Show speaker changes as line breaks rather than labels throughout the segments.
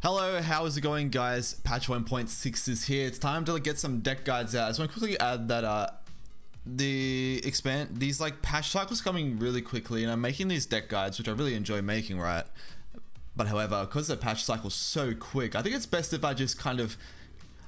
Hello, how is it going guys? Patch 1.6 is here. It's time to like get some deck guides out. I just want to quickly add that uh, the expand these like patch cycles coming really quickly and I'm making these deck guides which I really enjoy making, right? But however, because the patch cycle's so quick, I think it's best if I just kind of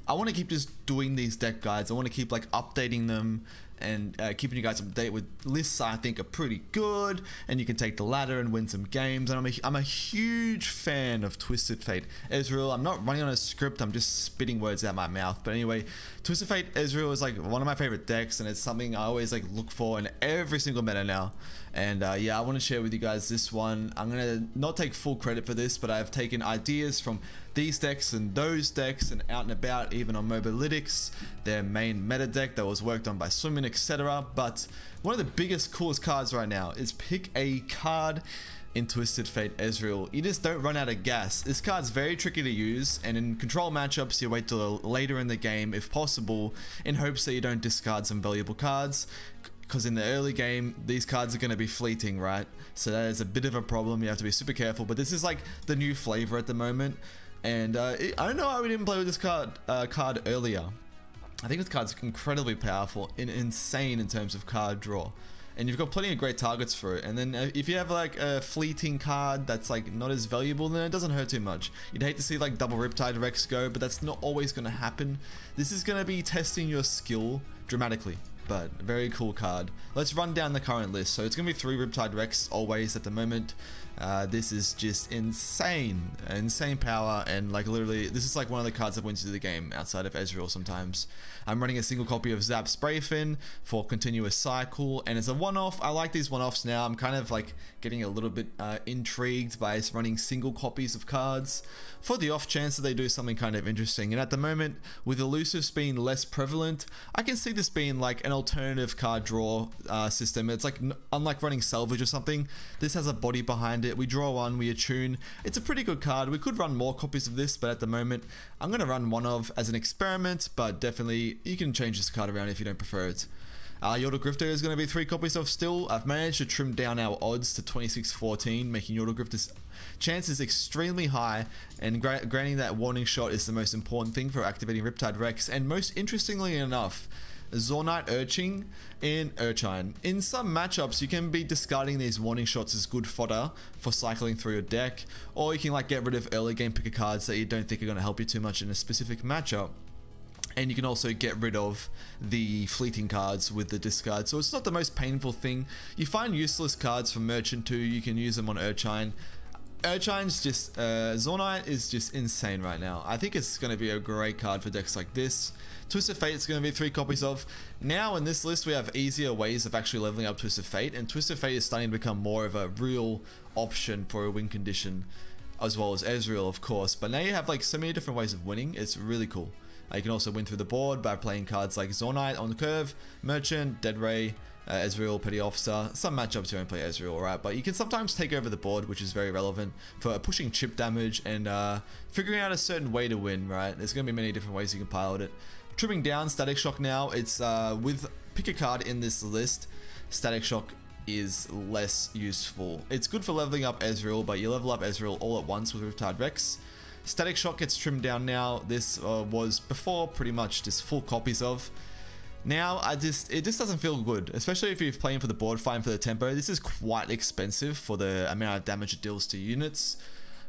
I want to keep just doing these deck guides. I want to keep like updating them and uh, keeping you guys up to date with lists I think are pretty good and you can take the ladder and win some games and I'm a, I'm a huge fan of Twisted Fate Ezreal. I'm not running on a script I'm just spitting words out my mouth but anyway Twisted Fate Ezreal is like one of my favorite decks and it's something I always like look for in every single meta now and uh, yeah I want to share with you guys this one I'm gonna not take full credit for this but I've taken ideas from these decks and those decks and out and about even on Mobalytics their main meta deck that was worked on by Swimming etc. But one of the biggest, coolest cards right now is pick a card in Twisted Fate Ezreal. You just don't run out of gas. This card's very tricky to use, and in control matchups, you wait till later in the game, if possible, in hopes that you don't discard some valuable cards. Because in the early game, these cards are going to be fleeting, right? So that is a bit of a problem. You have to be super careful. But this is like the new flavor at the moment. And uh, I don't know why we didn't play with this card uh, card earlier. I think this card's incredibly powerful and insane in terms of card draw. And you've got plenty of great targets for it. And then uh, if you have like a fleeting card that's like not as valuable, then it doesn't hurt too much. You'd hate to see like double Riptide Rex go, but that's not always going to happen. This is going to be testing your skill dramatically but very cool card. Let's run down the current list. So it's going to be three Riptide Rex always at the moment. Uh, this is just insane, insane power, and like literally, this is like one of the cards that wins you the game outside of Ezreal sometimes. I'm running a single copy of Zap Sprayfin for continuous cycle, and it's a one-off. I like these one-offs now. I'm kind of like getting a little bit uh, intrigued by running single copies of cards for the off chance that they do something kind of interesting. And at the moment, with elusives being less prevalent, I can see this being like an alternative card draw uh, system. It's like unlike running salvage or something. This has a body behind it it. We draw one, we attune. It's a pretty good card. We could run more copies of this, but at the moment, I'm going to run one of as an experiment, but definitely you can change this card around if you don't prefer it. Uh, Yordle Grifter is going to be three copies of still. I've managed to trim down our odds to 26-14, making Yordle Grifter's chances extremely high, and gra granting that warning shot is the most important thing for activating Riptide Rex, and most interestingly enough, Zaunite Urchin in Urchin. In some matchups, you can be discarding these warning shots as good fodder for cycling through your deck, or you can like get rid of early game picker cards that you don't think are going to help you too much in a specific matchup. And you can also get rid of the fleeting cards with the discard. So it's not the most painful thing. You find useless cards from Merchant too, you can use them on Urchin. Urchin's just, uh, Zaunite is just insane right now. I think it's going to be a great card for decks like this. Twisted Fate is going to be three copies of. Now in this list we have easier ways of actually leveling up Twisted Fate and Twisted Fate is starting to become more of a real option for a win condition as well as Ezreal of course. But now you have like so many different ways of winning. It's really cool. Uh, you can also win through the board by playing cards like Zaunite on the curve, Merchant, Dreadway, uh, Ezreal, Petty Officer. Some matchups you won't play Ezreal, right? But you can sometimes take over the board, which is very relevant for pushing chip damage and uh, figuring out a certain way to win, right? There's going to be many different ways you can pilot it. Trimming down Static Shock now, it's uh, with pick a card in this list, Static Shock is less useful. It's good for leveling up Ezreal, but you level up Ezreal all at once with Riptide Rex. Static Shock gets trimmed down now. This uh, was before pretty much just full copies of. Now, I just it just doesn't feel good, especially if you're playing for the board fighting for the tempo. This is quite expensive for the amount of damage it deals to units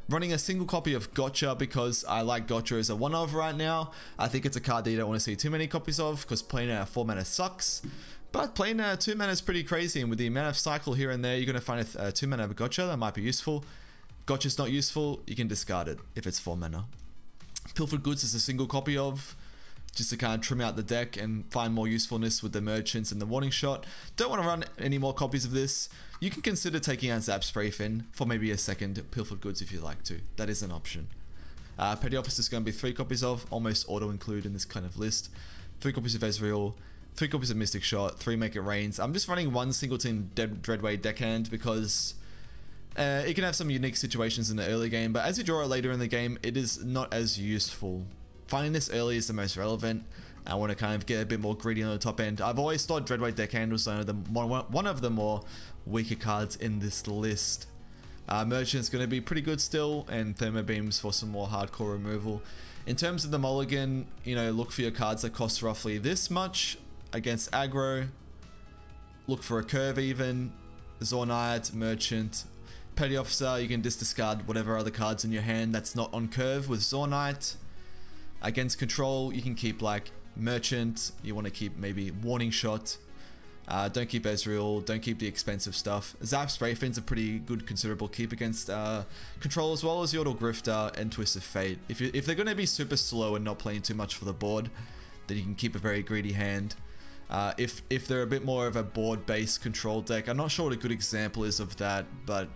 running a single copy of Gotcha because I like Gotcha as a one of right now. I think it's a card that you don't want to see too many copies of because playing a 4 mana sucks. But playing a 2 mana is pretty crazy and with the amount of cycle here and there you're going to find a, a 2 mana Gotcha that might be useful. Gotcha's not useful, you can discard it if it's 4 mana. Pilfered Goods is a single copy of just to kind of trim out the deck and find more usefulness with the merchants and the warning shot. Don't want to run any more copies of this. You can consider taking out Zap Sprayfin for maybe a second Pilfered Goods if you like to. That is an option. Uh, Petty Officer is going to be three copies of, almost auto include in this kind of list. Three copies of Ezreal, three copies of Mystic Shot, three Make It Rains. I'm just running one Singleton Dead Dreadway deckhand because uh, it can have some unique situations in the early game, but as you draw it later in the game, it is not as useful finding this early is the most relevant. I want to kind of get a bit more greedy on the top end. I've always thought Dreadway Deckhand was one of the, one of the more weaker cards in this list. Uh, Merchant's going to be pretty good still, and Thermo Beams for some more hardcore removal. In terms of the mulligan, you know, look for your cards that cost roughly this much against aggro. Look for a curve even. Zaunite, Merchant, Petty Officer, you can just discard whatever other cards in your hand that's not on curve with Zaunite. Against Control, you can keep like Merchant, you want to keep maybe Warning Shot, uh, don't keep Ezreal, don't keep the expensive stuff. Zap Sprayfin's a pretty good considerable keep against uh, Control as well as Yordle Grifter and Twist of Fate. If, you, if they're going to be super slow and not playing too much for the board, then you can keep a very greedy hand. Uh, if, if they're a bit more of a board-based control deck, I'm not sure what a good example is of that, but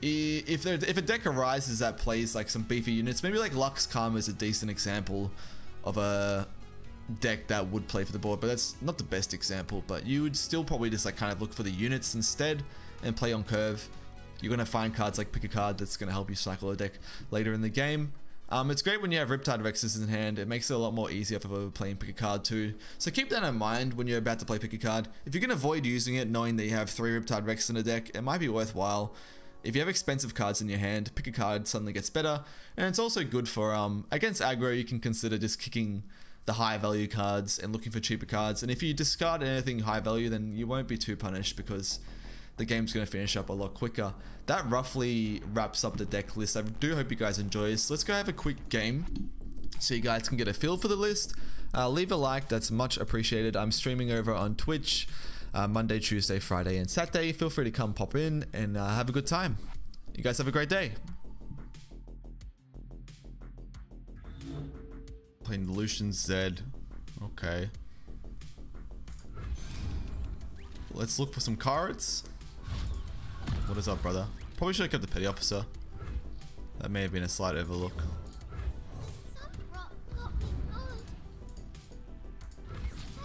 if there if a deck arises that plays like some beefy units, maybe like Lux Karma is a decent example of a deck that would play for the board, but that's not the best example. But you would still probably just like kind of look for the units instead and play on curve. You're gonna find cards like pick a card that's gonna help you cycle a deck later in the game. Um, it's great when you have Riptide Rexes in hand. It makes it a lot more easier for playing pick a card too. So keep that in mind when you're about to play pick a card. If you can avoid using it, knowing that you have three Riptide Rex in a deck, it might be worthwhile. If you have expensive cards in your hand, pick a card suddenly gets better. And it's also good for, um, against aggro, you can consider just kicking the high value cards and looking for cheaper cards. And if you discard anything high value, then you won't be too punished because the game's going to finish up a lot quicker. That roughly wraps up the deck list. I do hope you guys enjoy this. Let's go have a quick game so you guys can get a feel for the list. Uh, leave a like, that's much appreciated. I'm streaming over on Twitch uh, Monday, Tuesday, Friday, and Saturday. Feel free to come pop in and uh, have a good time. You guys have a great day. Playing Lucian Zed. Okay. Let's look for some cards. What is up, brother? Probably should have kept the petty officer. That may have been a slight overlook.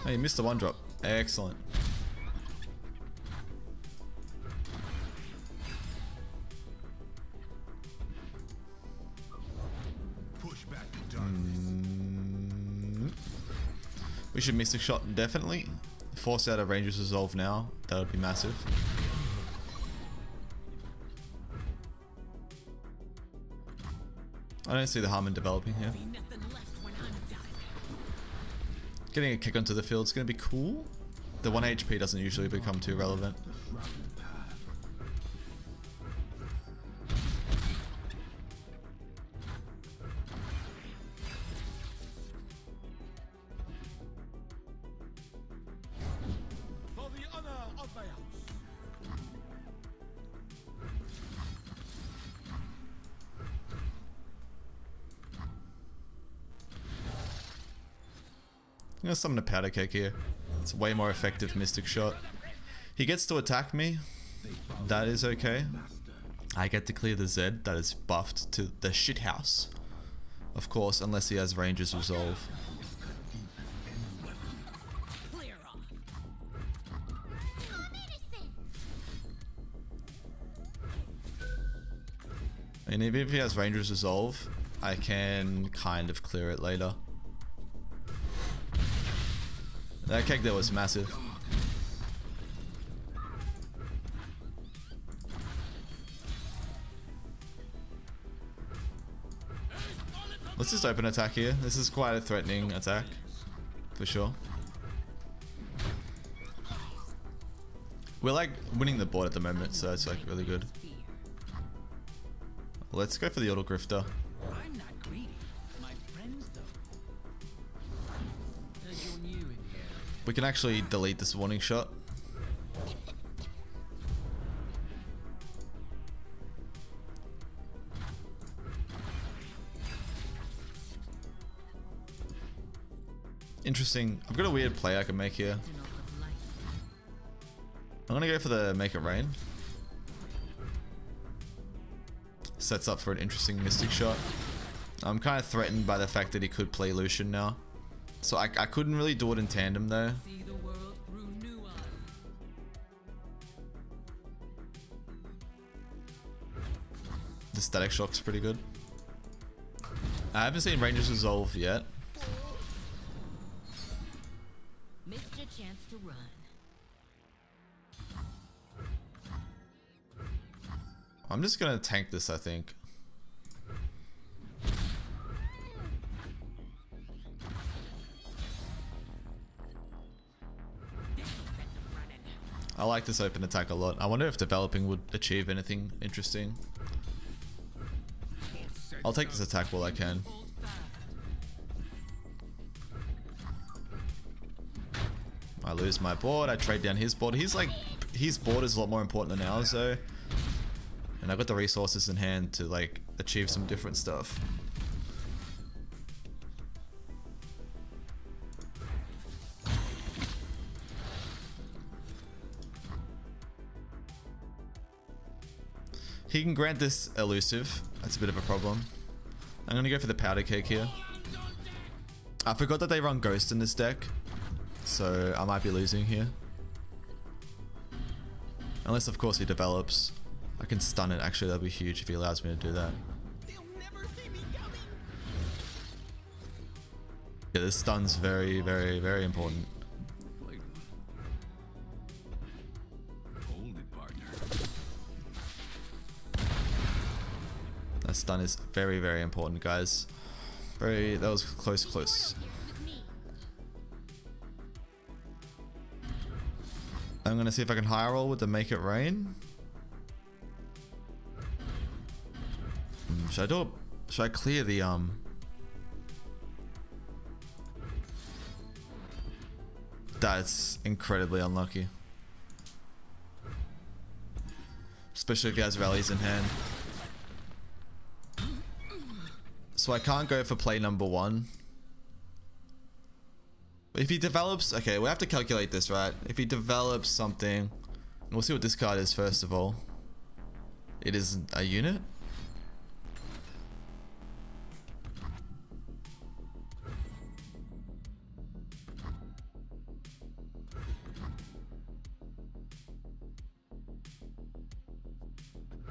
Hey, you missed the one drop. Excellent. We should miss a shot definitely. Force out a Ranger's Resolve now. That would be massive. I don't see the harm in developing here. Getting a kick onto the field is going to be cool. The 1 HP doesn't usually become too relevant. I'm gonna summon a powder cake here. It's a way more effective mystic shot. He gets to attack me. That is okay. I get to clear the Zed that is buffed to the shithouse. Of course, unless he has Ranger's Resolve. And even if he has Ranger's Resolve, I can kind of clear it later. That kick there was massive. Let's just open attack here. This is quite a threatening attack. For sure. We're like winning the board at the moment, so it's like really good. Let's go for the Yordle Grifter. We can actually delete this warning shot. Interesting. I've got a weird play I can make here. I'm gonna go for the make it rain. Sets up for an interesting mystic shot. I'm kind of threatened by the fact that he could play Lucian now. So I, I couldn't really do it in tandem though. The static shock's pretty good. I haven't seen Ranger's Resolve yet. Missed your chance to run. I'm just gonna tank this, I think. I like this open attack a lot. I wonder if developing would achieve anything interesting. I'll take this attack while I can. I lose my board, I trade down his board. He's like, his board is a lot more important than ours though. And I've got the resources in hand to like achieve some different stuff. He can grant this elusive. That's a bit of a problem. I'm gonna go for the powder cake here. I forgot that they run ghost in this deck. So I might be losing here. Unless of course he develops. I can stun it actually, that'd be huge if he allows me to do that. Yeah, this stun's very, very, very important. Stun is very, very important, guys. Very, that was close, close. I'm gonna see if I can high roll with the make it rain. Hmm, should I do a, should I clear the um That's incredibly unlucky. Especially if he has rallies in hand. So I can't go for play number one. If he develops, okay, we have to calculate this, right? If he develops something, we'll see what this card is first of all. It is a unit.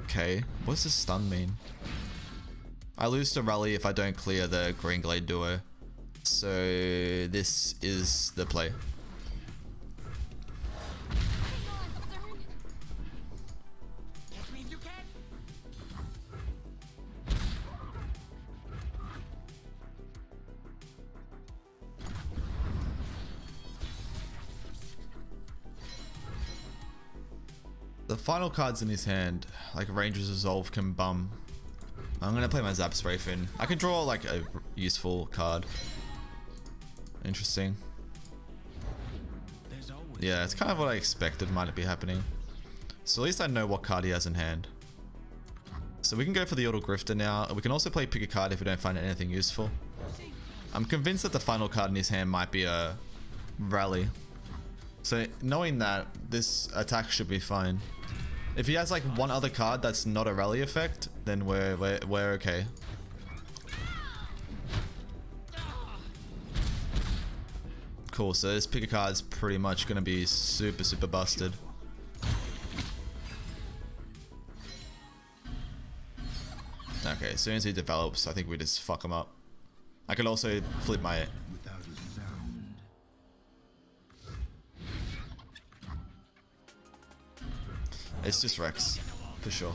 Okay, what's this stun mean? I lose to Rally if I don't clear the Greenglade Duo. So this is the play. The final cards in his hand, like Ranger's Resolve, can bum I'm gonna play my Zap Sprayfin. I can draw like a useful card. Interesting. Yeah, it's kind of what I expected might be happening. So at least I know what card he has in hand. So we can go for the Yordle Grifter now. We can also play pick a card if we don't find anything useful. I'm convinced that the final card in his hand might be a Rally. So knowing that, this attack should be fine. If he has like one other card that's not a rally effect, then we're, we're, we're okay. Cool, so this pick a card's pretty much to be super, super busted. Okay, as soon as he develops, I think we just fuck him up. I could also flip my It's just Rex, for sure.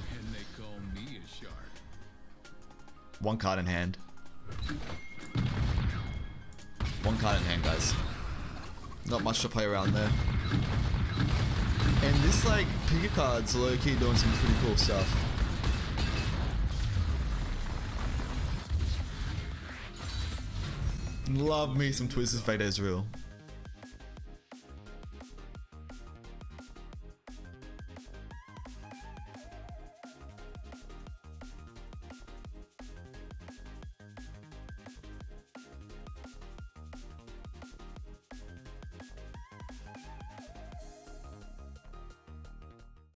One card in hand. One card in hand, guys. Not much to play around there. And this, like, picker card's low-key doing some pretty cool stuff. Love me some Twisted Fate Ezreal.